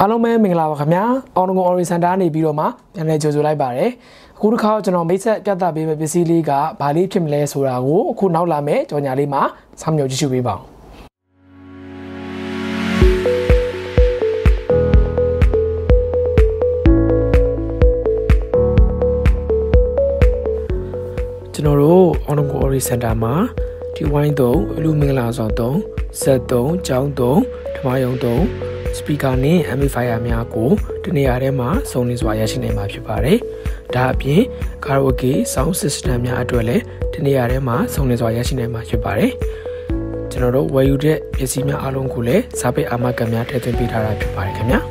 အားလုံးပဲမင်္ဂလာပါခင်ဗျာအောင်ငုံ Ori Center နေပြီးတော့မှပြန်လည်ကြိုဆိုလိုက်ပါတယ်အခုတစ်ခါကျွန်တော်မိတ်ဆက်ပြသပေးမယ့်ပစ္စည်းလေးကဘာလေးဖြစ်မလဲဆိုတာကိုအခုနောက်လာမယ့်ကြော်ညာလေးမှာဆောင်းမြော်ကြည့်ရှုပေးပါဦးကျွန်တော်တို့အောင်ငုံ Ori Center မှာဒီဝိုင်းသုံးအလူမင်္ဂလာဆောင်သုံးဆက်သုံးကြောင်းသုံးဓမ္မယုံသုံး စပီကာနဲ့ amplifier များကိုတနေရာထဲမှာစုံလင်စွာရရှိနိုင်မှာဖြစ်ပါတယ်။ဒါအပြင် karaoke sound system များအတွက်လည်းတနေရာထဲမှာစုံလင်စွာရရှိနိုင်မှာဖြစ်ပါတယ်။ကျွန်တော်တို့ဝယ်ယူတဲ့ပစ္စည်းများအားလုံးကိုလည်းစာပေအာမခံများထည့်သွင်းပေးထားတာဖြစ်ပါတယ်ခင်ဗျာ။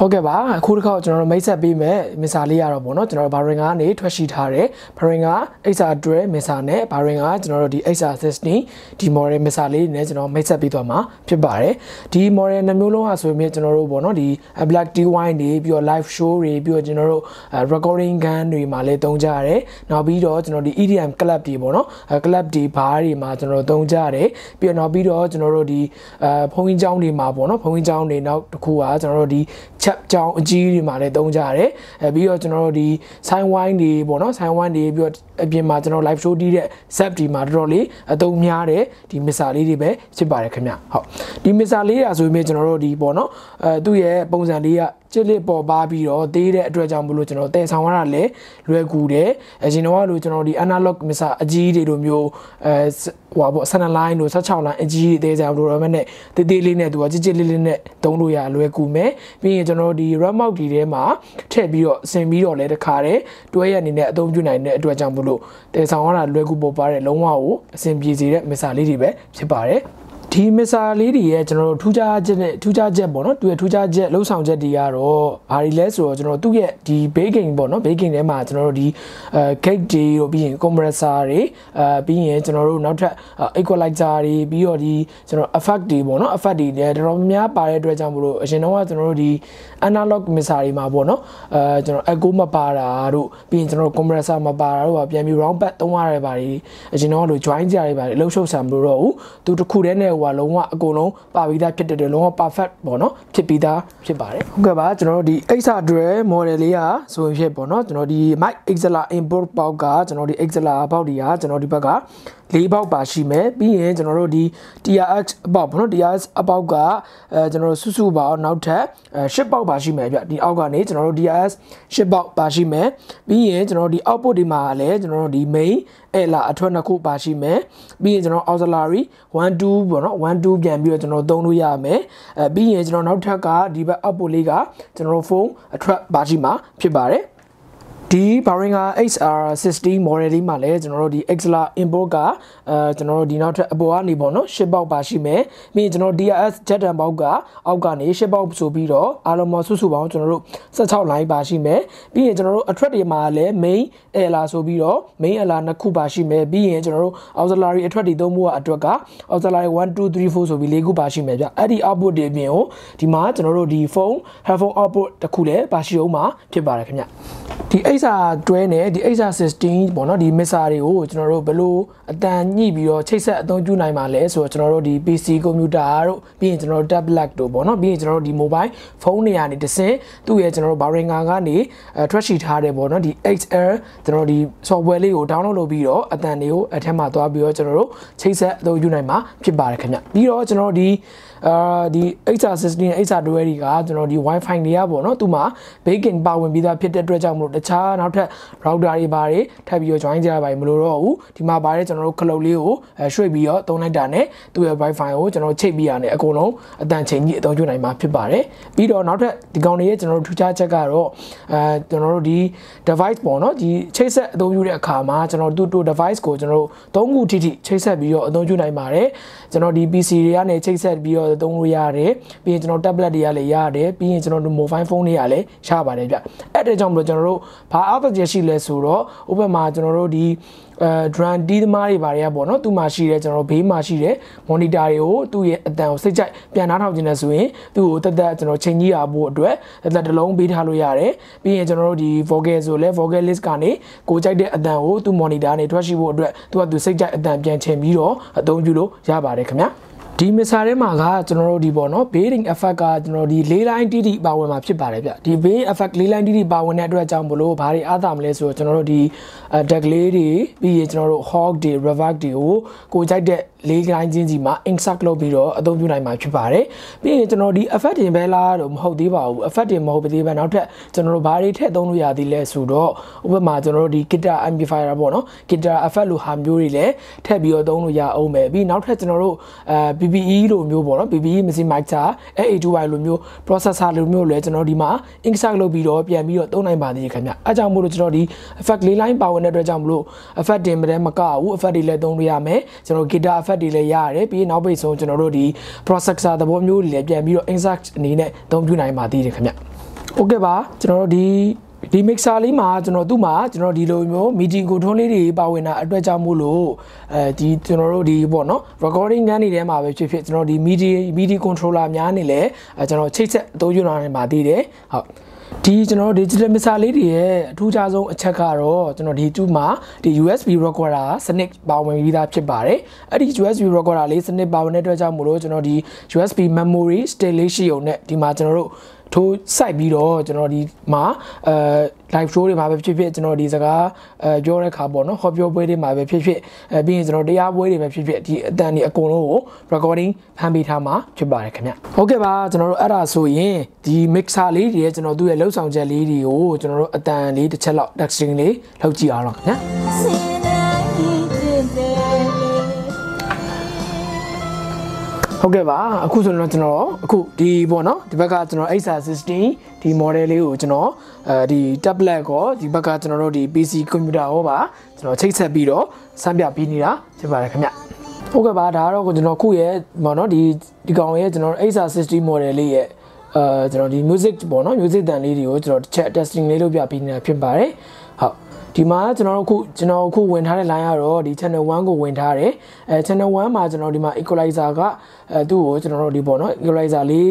ဟုတ်ကဲ့ပါအခုတစ်ခါကျွန်တော်တို့မိတ်ဆက်ပေးမယ်မစ်စာလေးရတော့ပေါ့နော်ကျွန်တော်တို့ဘာရင်ကနေထွက်ရှိထားတယ်ဘာရင်က Exa တွဲမစ်စာနဲ့ဘာရင်ကကျွန်တော်တို့ဒီ Exa 16ဒီ model မစ်စာလေးနဲ့ကျွန်တော်မိတ်ဆက်ပေးသွားမှာဖြစ်ပါတယ်ဒီ model နှမျိုးလုံးဟာဆိုရင်ကျွန်တော်တို့ပေါ့နော်ဒီ Black DY တွေပြီးတော့ live show တွေပြီးတော့ကျွန်တော်တို့ recording gun တွေမှာလည်းသုံးကြရတယ်နောက်ပြီးတော့ကျွန်တော်ဒီ EDM club တွေပေါ့နော် club တွေဘားတွေမှာကျွန်တော်တို့သုံးကြရတယ်ပြီးတော့နောက်ပြီးတော့ကျွန်တော်တို့ဒီအဲဖုန်းကြီးကျောင်းတွေမှာပေါ့နော်ဖုန်းကြီးကျောင်းတွေနောက်တစ်ခုကကျွန်တော်တို့ဒီချက်ကြောင်အကြီးတွေမှာလည်းသုံးကြရတယ်အဲပြီးတော့ကျွန်တော်တို့ဒီ sign wine တွေပေါ့နော် sign wine တွေပြီးတော့အပြင်မှာကျွန်တော် live show တီးတဲ့ set ဒီမှာတော်တော်လေးအသုံးများတယ်ဒီ mixer လေးတွေပဲဖြစ်ပါတယ်ခင်ဗျဟုတ်ဒီ mixer လေးရာဆိုရင်ကျွန်တော်တို့ဒီပေါ့နော်အဲသူ့ရဲ့ပုံစံလေးကချစ်လေးပေါ်ပါပြီးတော့သေးတဲ့အတွက်ကြောင့်မလို့ကျွန်တော်တည်ဆောင်ရတာလည်းလွယ်ကူတယ်အရင်တော့လို့ကျွန်တော်ဒီ analog mixer အကြီးတွေလိုမျိုးအဲဟိုပါပေါ့12 line တို့16 line အကြီးတွေသေးကြလို့တော့မနဲ့တေးသေးလေးနဲ့သူကကြစ်ကြစ်လေးလေးနဲ့သုံးလို့ရလွယ်ကူမယ်ပြီးရင်ကျွန်တော်ဒီ ram mount ဒီထဲမှာထည့်ပြီးတော့ဆင်ပြီးတော့လည်းတခါတည်းတွဲရအနေနဲ့အသုံးပြုနိုင်တဲ့အတွက်ကြောင့်မလို့တည်ဆောင်ရတာလွယ်ကူပေါ်ပါတဲ့လုံးဝကိုအဆင်ပြေစေတဲ့ mixer လေးတွေပဲဖြစ်ပါတယ် ဒီမစ်စာလေးတွေရဲ့ကျွန်တော်တို့ထူးခြားချက်နဲ့ထူးခြားချက်ပေါ့နော်သူရဲ့ထူးခြားချက်လှုပ်ဆောင်ချက်တွေကတော့ဘာတွေလဲဆိုတော့ကျွန်တော်သူ့ရဲ့ဒီ baking ပေါ့နော် baking ထဲမှာကျွန်တော်တို့ဒီအဲ cake တွေတို့ပြီးရင် compressor တွေအဲပြီးရင်ကျွန်တော်တို့နောက်ထပ် equalizer တွေပြီးတော့ဒီကျွန်တော် effect တွေပေါ့နော် effect တွေလည်းတော်တော်များပါတဲ့အတွက်ကြောင့်မလို့အရင်တော့ကျွန်တော်တို့ဒီ analog mixer တွေမှာပေါ့နော်အဲကျွန်တော် echo မပါတာတို့ပြီးရင်ကျွန်တော် compressor မပါတာတို့ပြန်ပြီး round back သုံးရတဲ့ပါတွေအရင်တော့လို့ join ကြရတဲ့ပါတွေအလုပ်ရှုပ်ဆံမလို့တော့ဘူးသူတစ်ခုတည်းနဲ့ဟိုကလုံးဝအကုန်လုံးပါပြီးသားဖြစ်တဲ့လုံးဝ perfect ပေါ့နော်ဖြစ်ပြီးသားဖြစ်ပါတယ်ဟုတ်ကဲ့ပါကျွန်တော်တို့ဒီ Exa Dual model လေးကဆိုရင်ဖြစ်ပေါ့နော်ကျွန်တော်ဒီ mic Exela import ပေါက်ကကျွန်တော်ဒီ Exela ပေါက်တွေကကျွန်တော်ဒီဘက်က ၄ပေါက်ပါရှိမယ်ပြီးရင်ကျွန်တော်တို့ဒီ TRX အပေါက်ပေါ့နော် TRX အပေါက်ကအဲကျွန်တော်တို့စုစုပေါက်နောက်ထပ်အဲ၈ပေါက်ပါရှိမယ်ဗျဒီအောက်ကနေကျွန်တော်တို့ TRX ၈ပေါက်ပါရှိမယ်ပြီးရင်ကျွန်တော်တို့ဒီ output ဒီမှာလည်းကျွန်တော်တို့ဒီ main အဲလာအထွက်နှစ်ခုပါရှိမယ်ပြီးရင်ကျွန်တော် auxiliary 1 2ပေါ့နော်1 2ပြန်ပြီးတော့ကျွန်တော်သုံးလို့ရမယ်အဲပြီးရင်ကျွန်တော်နောက်ထပ်ကဒီဘက် output လေးကကျွန်တော်တို့ဖုန်းအထွက်ပါရှိမှာဖြစ်ပါတယ် ဒီ Behringer XR60 model လေးမှာလည်းကျွန်တော်တို့ဒီ Exla import ကအဲကျွန်တော်တို့ဒီနောက်ထပ်အပေါ်ကနေပေါ့နော်ရှစ်ပေါက်ပါရှိမယ်ပြီးရင်ကျွန်တော် DRS jet tan ပေါက်ကအောက်ကနေရှစ်ပေါက်ဆိုပြီးတော့အားလုံးမစုစုပေါင်းကျွန်တော်တို့16 line ပါရှိမယ်ပြီးရင်ကျွန်တော်တို့အထက်တွေမှာလည်း main air ဆိုပြီးတော့ main air နှစ်ခုပါရှိမယ်ပြီးရင်ကျွန်တော်တို့ auxiliary အထက်တွေသုံးဖို့အတွက်က auxiliary 1 2 3 4ဆိုပြီး၄ခုပါရှိမယ်ဗျအဲ့ဒီ output တွေအပြင်ကိုဒီမှာကျွန်တော်တို့ဒီ phone headphone output တစ်ခုလည်းပါရှိအောင်မှာဖြစ်ပါတယ်ခင်ဗျဒီစာတွဲနဲ့ဒီအိစာ16ပေါ့နော်ဒီ mixer တွေကိုကျွန်တော်တို့ဘယ်လိုအတန်ညှိပြီးတော့ချိတ်ဆက်အသုံးပြုနိုင်မှာလဲဆိုတော့ကျွန်တော်တို့ဒီ PC ကွန်ပျူတာတို့ပြီးရင်ကျွန်တော်တို့ tablet တို့ပေါ့နော်ပြီးရင်ကျွန်တော်တို့ဒီ mobile ဖုန်းတွေကနေတဆင့်သူ့ရဲ့ကျွန်တော်တို့ Behringer ကနေအဲ track sheet ထားတယ်ပေါ့နော်ဒီ XL ကျွန်တော်တို့ဒီ software လေးကို download လုပ်ပြီးတော့အတန်တွေကိုအထက်မှာသွားပြီးတော့ကျွန်တော်တို့ချိတ်ဆက်အသုံးပြုနိုင်မှာဖြစ်ပါတယ်ခင်ဗျပြီးတော့ကျွန်တော်တို့ဒီအာဒီ HR16 နဲ့ HR12 တွေကကျွန်တော်ဒီ Wi-Fi တွေကပေါ့နော်သူ့မှာ baking ပါဝင်ပြီးသားဖြစ်တဲ့အတွက်ကြောင့်မလို့တခြားနောက်ထပ် router တွေပါတယ်ထပ်ပြီးတော့ join ကြရပါမလို့တော့ဘူးဒီမှာပါတယ်ကျွန်တော်တို့ cloud လေးကိုရွှေ့ပြီးတော့သုံးလိုက်တာနဲ့သူ့ရဲ့ Wi-Fi ကိုကျွန်တော်ချိတ်ပြီးရတယ်အကုန်လုံးအတန်ချိန်ကြီးအသုံးပြုနိုင်မှာဖြစ်ပါတယ်ပြီးတော့နောက်ထပ်ဒီကောင်တွေရဲ့ကျွန်တော်တို့ထူးခြားချက်ကတော့အဲကျွန်တော်တို့ဒီ device ပေါ့နော်ဒီချိတ်ဆက်အသုံးပြုတဲ့အခါမှာကျွန်တော်တို့တို့ device ကိုကျွန်တော်တို့သုံးခုထိထိချိတ်ဆက်ပြီးတော့အသုံးပြုနိုင်ပါတယ်ကျွန်တော်ဒီ PC တွေကနေချိတ်ဆက်ပြီးတော့သုံးလို့ရတယ်ပြီးရင်ကျွန်တော် tablet တွေကလည်းရတယ်ပြီးရင်ကျွန်တော်တို့ mobile phone တွေကလည်းရပါတယ်ဗျအဲ့ဒါကြောင့်မလို့ကျွန်တော်တို့ဘာအားသက်ချက်ရှိလဲဆိုတော့ဥပမာကျွန်တော်တို့ဒီအဲ drum တီးသမားတွေဘာတွေကပေါ့နော်သူ့မှာရှိတဲ့ကျွန်တော်ဘေးမှာရှိတဲ့ monitor တွေကိုသူ့ရဲ့အတန်ကိုစိတ်ကြိုက်ပြန်နှားထောင်ခြင်းနဲ့ဆိုရင်သူ့ကိုတက်တက်ကျွန်တော်ချိန်ကြီးရဖို့အတွက်တက်တက်တစ်လုံးပေးထားလို့ရတယ်ပြီးရင်ကျွန်တော်တို့ဒီ vocal ဆိုလဲ vocal list ကနေကိုကြိုက်တဲ့အတန်ကိုသူ့ monitor နဲ့ထွက်ရှိဖို့အတွက်သူကသူစိတ်ကြိုက်အတန်ပြန်ချိန်ပြီးတော့အသုံးပြုလို့ရပါတယ်ခင်ဗျာ ဒီမစ်ဆာထဲမှာကကျွန်တော်တို့ဒီပေါ့နော် bearing effect ကကျွန်တော်ဒီလေးလိုင်းတိတိပါဝင်မှာဖြစ်ပါတယ်ဗျဒီ bearing effect လေးလိုင်းတိတိပါဝင်တဲ့အတွက်ကြောင့်ဘလို့ဘာတွေအားသာမလဲဆိုတော့ကျွန်တော်တို့ဒီ deck လေးတွေပြီးရင်ကျွန်တော်တို့ hawk တွေ reverb တွေကိုကိုကြိုက်တဲ့လေးလိုင်းချင်းစီမှာ insert လုပ်ပြီးတော့အသုံးပြုနိုင်မှာဖြစ်ပါတယ်ပြီးရင်ကျွန်တော်ဒီ effect တင်ပဲလားတော့မဟုတ်သေးပါဘူး effect တင်မဟုတ်သေးပဲနောက်ထပ်ကျွန်တော်တို့ဘာတွေထည့်သုံးလို့ရသေးလဲဆိုတော့ဥပမာကျွန်တော်တို့ဒီ guitar amplifier ပေါ့နော် guitar effect လိုဟာမျိုးတွေလည်းထည့်ပြီးတော့သုံးလို့ရအောင်ပဲပြီးနောက်ထပ်ကျွန်တော်တို့အဲ BBE လိုမျိုးပေါ့နော် BBE machine mixer A82Y လိုမျိုး processor လိုမျိုးလည်းကျွန်တော်ဒီမှာ insert လုပ်ပြီးတော့ပြန်ပြီးတော့သုံးနိုင်ပါသေးတယ်ခင်ဗျအဲကြောင့်မို့လို့ကျွန်တော်ဒီ effect လေး line ပါဝင်တဲ့အတွက်ကြောင့်မလို့ effect တင်မတဲ့မကဘူး effect တွေလည်းသုံးလို့ရမယ်ကျွန်တော် guitar effect တွေလည်းရတယ်ပြီးနောက်ပိတ်ဆုံးကျွန်တော်တို့ဒီ processor သဘောမျိုးတွေလည်းပြန်ပြီးတော့ insert အနေနဲ့သုံးပြနိုင်ပါသေးတယ်ခင်ဗျโอเคပါကျွန်တော်တို့ဒီ ဒီ mixer လေးမှာကျွန်တော်သူ့မှာကျွန်တော်ဒီလိုမျိုး meeting control လေးတွေပါဝင်တာအတွက်ကြောင့်မို့လို့အဲဒီကျွန်တော်တို့ဒီပေါ့နော် recording ငန်းတွေထဲမှာပဲဖြစ်ဖြစ်ကျွန်တော်ဒီ media media controller များနေလဲကျွန်တော်ချိတ်ဆက်အသုံးပြုနိုင်ပါသေးတယ်ဟုတ်ဒီကျွန်တော်တို့ digital mixer လေးတွေရဲ့အထူးခြားဆုံးအချက်ကတော့ကျွန်တော်ဒီ2မှာဒီ USB recorder စနစ်ပါဝင်ပြီးသားဖြစ်ပါတယ်အဲ့ဒီ USB recorder လေးစနစ်ပါဝင်တဲ့အတွက်ကြောင့်မို့လို့ကျွန်တော်ဒီ USB memory stick လေးရှိုံနဲ့ဒီမှာကျွန်တော်တို့ ထိုးစိုက်ပြီးတော့ကျွန်တော်ဒီမှာအဲ live show တွေမှာပဲဖြစ်ဖြစ်ကျွန်တော်ဒီစကားအဲပြောတဲ့ခါပေါ့နော်ဟောပြောပွဲတွေမှာပဲဖြစ်ဖြစ်အဲပြီးရင်ကျွန်တော်တရားပွဲတွေပဲဖြစ်ဖြစ်ဒီအတန်တွေအကုန်လုံးကို recording ဖမ်းပေးထားမှာဖြစ်ပါတယ်ခင်ဗျဟုတ်ကဲ့ပါကျွန်တော်တို့အဲ့ဒါဆိုရင်ဒီ mixer လေးတွေကျွန်တော်သူ့ရဲ့လှုပ်ဆောင်ချက်လေးတွေကိုကျွန်တော်တို့အတန်လေးတစ်ချက်လောက် texturing လေးလှုပ်ကြည့်အောင်ခင်ဗျာ ဟုတ်ကဲ့ပါအခုဆိုတော့ကျွန်တော်အခုဒီပေါ့နော်ဒီဘက်ကကျွန်တော် Acer 16ဒီ model လေးကိုကျွန်တော်အဲဒီ tablet ကောဒီဘက်ကကျွန်တော်တို့ဒီ PC computer ရောပါကျွန်တော်ချိတ်ဆက်ပြီးတော့စမ်းပြပြီးနေတာဖြစ်ပါတယ်ခင်ဗျဟုတ်ကဲ့ပါဒါကတော့ကျွန်တော်ခုရဲ့ပေါ့နော်ဒီဒီကောင်ရဲ့ကျွန်တော် Acer 16 model လေးရဲ့အဲကျွန်တော်ဒီ music ပေါ့နော် music တန်လေးတွေကိုကျွန်တော်တစ်ချက် testing လေးလုပ်ပြပြီးနေတာဖြစ်ပါတယ်ဟုတ် ဒီမှာကျွန်တော်တို့ခုကျွန်တော်ခုဝင်ထားတဲ့ line ကတော့ဒီ channel 1ကိုဝင်ထားတယ်အဲ channel 1မှာကျွန်တော်ဒီမှာ equalizer ကအဲသူ့ကိုကျွန်တော်တို့ဒီပေါ့နော် equalizer လေး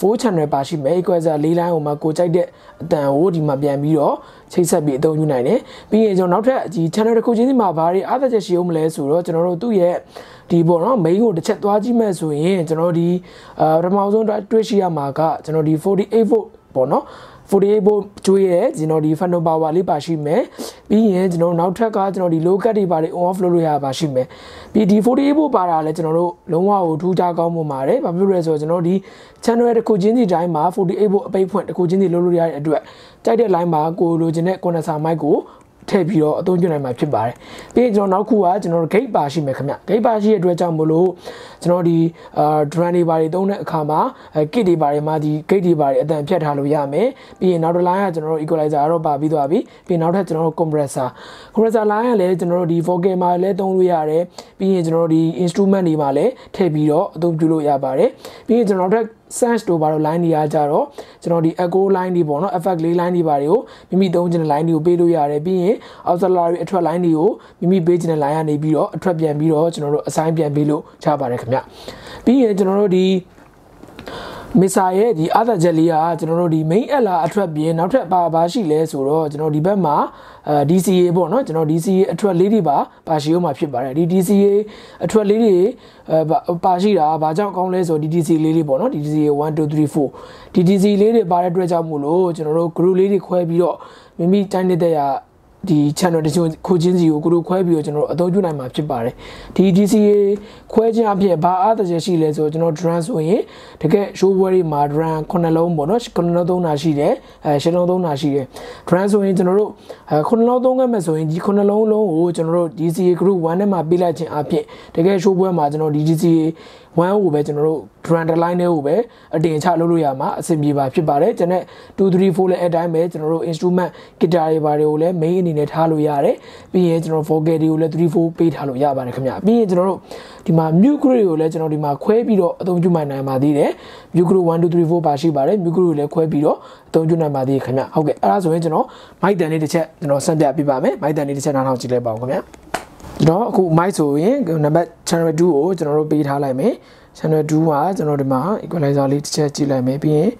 4 channel ပါရှိမယ် equalizer ၄ line ကိုမှကိုကြိုက်တဲ့အတန်ကိုဒီမှာပြန်ပြီးတော့ချိတ်ဆက်ပြီးအသုံးပြုနိုင်တယ်ပြီးရင်ကျွန်တော်နောက်ထပ်ဒီ channel တစ်ခုချင်းစီမှာဘာတွေအားသက်ချက်ရှိအောင်မလဲဆိုတော့ကျွန်တော်တို့သူ့ရဲ့ဒီပေါ့နော် main ကိုတစ်ချက်သွားကြည့်မဲ့ဆိုရင်ကျွန်တော်ဒီအာပထမဆုံးတွေ့ရှိရမှာကကျွန်တော်ဒီ48 volt ပေါ့နော် 48 volt ကျွေးရဲကျွန်တော်ဒီ funnel power လေးပါရှိမယ်ပြီးရင်ကျွန်တော်နောက်ထပ်ကကျွန်တော်ဒီ low cut တွေပါတွေ on off လုပ်လို့ရပါရှိမယ်ပြီးဒီ48 volt ပါတာလည်းကျွန်တော်တို့လုံးဝကိုထူးခြားကောင်းမှုပါတယ်ဘာဖြစ်လို့လဲဆိုတော့ကျွန်တော်ဒီ channel တစ်ခုချင်းစီတိုင်းမှာ48 volt အပိတ်ဖွင့်တစ်ခုချင်းစီလုပ်လို့ရတဲ့အတွက်ကြိုက်တဲ့ line မှာကိုလိုချင်တဲ့ condenser mic ကို ထည့်ပြီးတော့အသုံးပြုနိုင်မှာဖြစ်ပါတယ်ပြီးရင်ကျွန်တော်နောက်ခုကကျွန်တော်တို့ gate bar ရှိမယ်ခင်ဗျ gate bar ရှိတဲ့အတွက်ကြောင့်မလို့ကျွန်တော်ဒီအာ drum တွေဘာတွေသုံးတဲ့အခါမှာ kit တွေဘာတွေမှာဒီ gate တွေဘာတွေအတန်ဖြတ်ထားလို့ရမယ်ပြီးရင်နောက်တစ် line ကကျွန်တော်တို့ equalizer ကတော့ပါပြီးသွားပြီပြီးနောက်ထပ်ကျွန်တော်တို့ compressor compressor line ကလည်းကျွန်တော်တို့ဒီ vocal မှာလည်းသုံးလို့ရတယ်ပြီးရင်ကျွန်တော်တို့ဒီ instrument တွေမှာလည်းထည့်ပြီးတော့အသုံးပြုလို့ရပါတယ်ပြီးရင်ကျွန်တော်တို့ sense တို့ဘာလို့ line တွေအားကြတော့ကျွန်တော်ဒီ echo line တွေပေါ့နော် effect လေး line တွေဘာတွေကိုမိမိသုံးချင်တဲ့ line တွေကိုပေးလို့ရတယ်ပြီးရင် auxiliary အထွက် line တွေကိုမိမိပေးချင်တဲ့ line ကနေပြီးတော့အထွက်ပြန်ပြီးတော့ကျွန်တော်တို့ assign ပြန်ပေးလို့ရပါတယ်ခင်ဗျပြီးရင်ကျွန်တော်တို့ဒီ မစ်စာရဲ့ဒီအာသာချက်လေးကကျွန်တော်တို့ဒီ main အလားအထွက်ပြင်နောက်ထပ်ပါပါရှိလဲဆိုတော့ကျွန်တော်ဒီဘက်မှာအဲ DCA ပေါ့နော်ကျွန်တော် DCA အထွက်လေးတွေပါပါရှိဦးမှာဖြစ်ပါတယ်ဒီ DCA အထွက်လေးတွေအဲပါရှိတာဘာကြောင့်ကောင်းလဲဆိုတော့ဒီ DCA လေးတွေပေါ့နော် DCA 1 2 3 4ဒီ DCA လေးတွေပါတဲ့အတွက်ကြောင့်မို့လို့ကျွန်တော်တို့ group လေးတွေခွဲပြီးတော့မိမိတိုင်းနေတဲ့ရာ ဒီ channel တချို့ခိုချင်းစီကိုကိုတို့ခွဲပြီးတော့ကျွန်တော်တို့အသုံးပြုနိုင်မှာဖြစ်ပါတယ်ဒီ DCA ခွဲခြင်းအဖြစ်ဘာအားတရရှိလဲဆိုတော့ကျွန်တော် drum ဆိုရင်တကယ် show ပွဲတွေမှာ drum 9လုံးပေါ့နော်9လုံးသုံးတာရှိတယ်အဲ10လုံးသုံးတာရှိတယ် drum ဆိုရင်ကျွန်တော်တို့အဲ9လုံးသုံးခဲ့မယ်ဆိုရင်ဒီ9လုံးလုံးကိုကျွန်တော်တို့ DCA group 1နဲ့မှာပေးလိုက်ခြင်းအဖြစ်တကယ် show ပွဲမှာကျွန်တော်ဒီ DCA 1ကိုပဲကျွန်တော်တို့ drum line တွေကိုပဲအတင်ချလုပ်လို့ရမှာအဆင်ပြေပါဖြစ်ပါတယ်ကျွန်တော်2 3 4လည်းအတိုင်းပဲကျွန်တော်တို့ instrument guitar တွေဘာတွေကိုလည်း main အနေနဲ့ထားလို့ရတယ်ပြီးရင်ကျွန်တော် vocal တွေကိုလည်း3 4ပေးထားလို့ရပါတယ်ခင်ဗျပြီးရင်ကျွန်တော်တို့ဒီမှာ mute group ကိုလည်းကျွန်တော်ဒီမှာခွဲပြီးတော့အသုံးပြုနိုင်ပါသေးတယ် mute group 1 2 3 4ပါရှိပါတယ် mute group ကိုလည်းခွဲပြီးတော့အသုံးပြုနိုင်ပါသေးတယ်ခင်ဗျဟုတ်ကဲ့အဲ့ဒါဆိုရင်ကျွန်တော် mic တန်လေးတစ်ချက်ကျွန်တော်ဆက်ပြပေးပါမယ် mic တန်လေးတစ်ချက်နားထောင်ကြည့်လိုက်ပါဦးခင်ဗျ ကျွန်တော်အခု mic ဆိုရင်နံပါတ် channel 2ကိုကျွန်တော်တို့ပေးထားလိုက်မယ် channel 2ကကျွန်တော်ဒီမှာ equalizer လေးတစ်ချက်ကြည့်လိုက်မယ်ပြီးရင်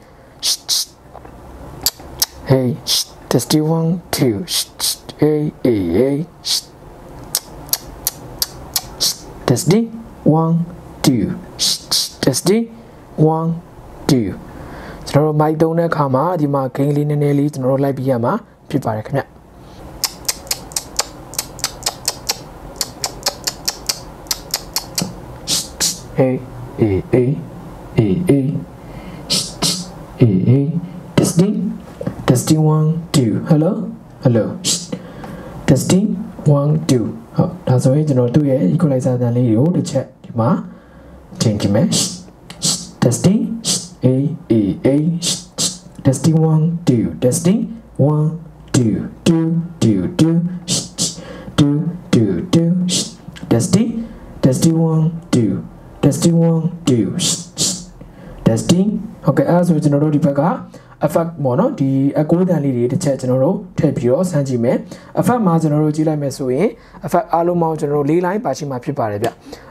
hey testing 1 2 hey hey hey testing 1 2 testing 1 2ကျွန်တော်တို့ mic သုံးတဲ့အခါမှာဒီမှာ gain လေးနည်းနည်းလေးကျွန်တော်တို့လိုက်ပြီးရမှာဖြစ်ပါတယ်ခင်ဗျ hey hey hey hey hey hey hey testing testing 1 2 hello hello testing 1 2ဟုတ်ဒါဆိုရင်ကျွန်တော်သူ့ရဲ့ equalizer တန်လေးကိုတစ်ချက်ဒီမှာချိန်ကြည့်မယ် testing a a a testing 1 2 testing 1 2 2 2 2 2 2 2 testing testing 1 2 Testing 1 2 testing ဟုတ်ကဲ့အဲဆိုကျွန်တော်တို့ဒီဘက်က effect ပေါ့နော်ဒီအကိုးတန်လေးတွေတစ်ချက်ကျွန်တော်တို့ထည့်ပြီးတော့စမ်းကြည့်မယ် effect မှာကျွန်တော်တို့ကြည့်လိုက်မယ်ဆိုရင် effect အားလုံးပေါင်းကျွန်တော်တို့၄ line ပါရှိမှာဖြစ်ပါတယ်ဗျ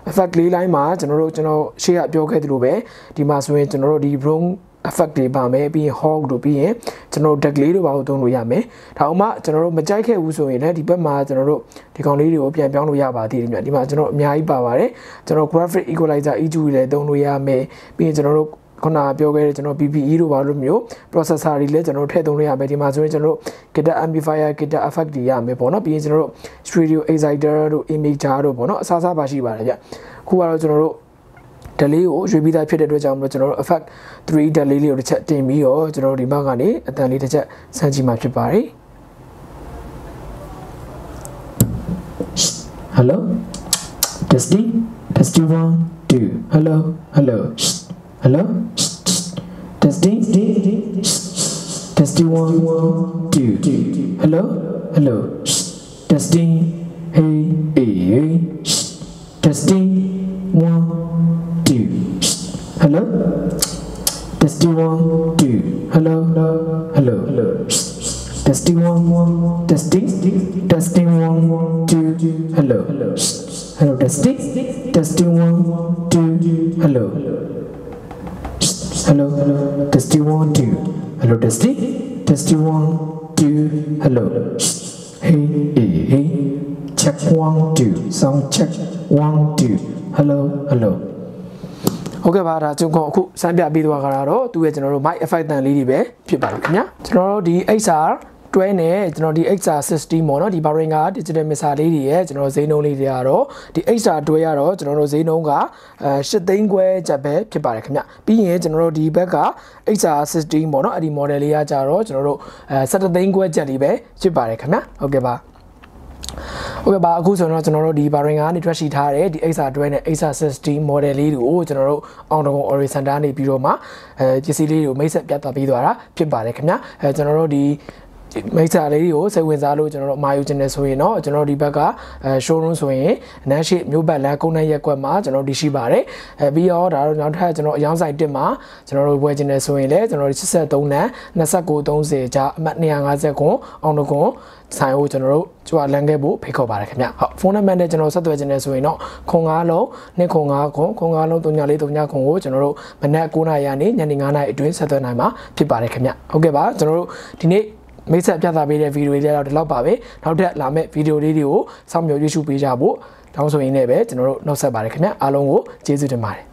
effect ၄ line မှာကျွန်တော်တို့ကျွန်တော်ရှေ့ကပြောခဲ့သလိုပဲဒီမှာဆိုရင်ကျွန်တော်တို့ဒီ room effect တွေပါမယ်ပြီးရင် hog တို့ပြီးရင်ကျွန်တော်တို့ deck လေးတို့ပါလို့သုံးလို့ရမယ်ဒါအောင်မှကျွန်တော်တို့မကြိုက်ခဲ့ဘူးဆိုရင်လည်းဒီဘက်မှာကျွန်တော်တို့ဒီကောင်လေးတွေကိုပြန်ပြောင်းလို့ရပါသေးတယ်မြတ်ဒီမှာကျွန်တော်အများကြီးပါပါတယ်ကျွန်တော် graphic equalizer EQ တွေလည်းသုံးလို့ရမယ်ပြီးရင်ကျွန်တော်တို့ခုနပြောခဲ့တဲ့ကျွန်တော် PPE တို့ဘာလို့မျိုး processor တွေလည်းကျွန်တော်ထည့်သုံးလို့ရမယ်ဒီမှာဆိုရင်ကျွန်တော်တို့ guitar amplifier guitar effect တွေရမယ်ပေါ့နော်ပြီးရင်ကျွန်တော်တို့ stereo exciter တို့ imager တို့ပေါ့နော်အစားအစားပါရှိပါတယ်ဗျခုကတော့ကျွန်တော်တို့ ဒလေးကိုရွေးပြီးသားဖြစ်တဲ့အတွက်ကြောင့်မလို့ကျွန်တော်တို့ effect 3ဒလေးလေးကိုတစ်ချက်တင်ပြီးတော့ကျွန်တော်တို့ဒီဘက်ကနေအတန်လေးတစ်ချက်ဆန်းကြည့်မှာဖြစ်ပါတယ် Hello testing testing 1 2 hello hello hello testing testing 1 2 hello hello testing hey hey hey testing 1 2 hello? Testing 1 2 hello? Hello? Hello testing 1 1 testing testing 1 2 hello? Hello testing testing 1 2 hello hello? Hello? Testing 1 2 hello testing testing 1 2 hello? Hey hey hey check 1 2 sound check 1 2 hello? Hello ဟုတ်ကဲ့ပါဒါကျွန်တော်အခုစမ်းပြပေးသွားကြတာတော့သူရဲ့ကျွန်တော်တို့ mic effect တန်လေးတွေပဲဖြစ်ပါတယ်ခင်ဗျာကျွန်တော်တို့ဒီ XR တွဲနဲ့ကျွန်တော်ဒီ XR 60ပေါ့နော်ဒီ Behringer digital mixer လေးတွေရဲ့ကျွန်တော်ဈေးနှုန်းလေးတွေကတော့ဒီ XR တွဲရတော့ကျွန်တော်တို့ဈေးနှုန်းကအဲ8သိန်းခွဲကျပ်ပဲဖြစ်ပါတယ်ခင်ဗျပြီးရင်ကျွန်တော်တို့ဒီဘက်က XR 60ပေါ့နော်အဲ့ဒီ model လေးကကြတော့ကျွန်တော်တို့အဲ17သိန်းခွဲကျပ်လေးပဲဖြစ်ပါတယ်ခင်ဗျဟုတ်ကဲ့ပါ ဟုတ်ကဲ့ပါအခုဆိုတော့ကျွန်တော်တို့ဒီ Behringer ကနေထွက်ရှိထားတဲ့ဒီ XR တွဲနဲ့ XR 60 model လေးတွေကိုကျွန်တော်တို့အောင်တကုံ Ori Center နေပြီးတော့မှအဲပစ္စည်းလေးတွေကိုမိတ်ဆက်ပြသပေးသွားတာဖြစ်ပါတယ်ခင်ဗျအဲကျွန်တော်တို့ဒီ မိတ်ဆာလေးတွေကိုစိတ်ဝင်စားလို့ကျွန်တော်တို့အမှာယူခြင်းနဲ့ဆိုရင်တော့ကျွန်တော်ဒီဘက်ကအဲ showroom ဆိုရင်အနန်းရှိမြို့ပတ်လမ်းကုန်းနှက်ရက်ကွက်မှာကျွန်တော်ဒီရှိပါတယ်အဲပြီးတော့ဒါတော့နောက်ထပ်ကျွန်တော်အယောင်းဆိုင်တစ်မှာကျွန်တော်တို့ဝယ်ခြင်းနဲ့ဆိုရင်လည်းကျွန်တော်တို့83နန်း2930ကြားအမှတ်250ခွန်အောင်တကွန်ဆိုင်ကိုကျွန်တော်တို့ကြွားလန်ခဲ့ဖို့ဖိတ်ခေါ်ပါတယ်ခင်ဗျဟုတ်ဖုန်းနံပါတ်နဲ့ကျွန်တော်ဆက်သွယ်ခြင်းနဲ့ဆိုရင်တော့ခွန်9လုံး2ခွန်9ခွန်ခွန်9လုံး3ညလေး3ညခွန်ကိုကျွန်တော်တို့မနက်9:00နာရီကနေညနေ9:00နာရီအတွင်းဆက်သွယ်နိုင်မှာဖြစ်ပါတယ်ခင်ဗျဟုတ်ကဲ့ပါကျွန်တော်တို့ဒီနေ့ မိတ်ဆက်ပြသပေးတဲ့ဗီဒီယိုလေးတွေတော့ဒီလောက်ပါပဲနောက်ထပ်လာမယ့်ဗီဒီယိုလေးတွေကိုစောင့်မျှော်ကြည့်ရှုပေးကြဖို့တောင်းဆိုရင်းနဲ့ပဲကျွန်တော်တို့နှုတ်ဆက်ပါတယ်ခင်ဗျအားလုံးကိုကျေးဇူးတင်ပါတယ်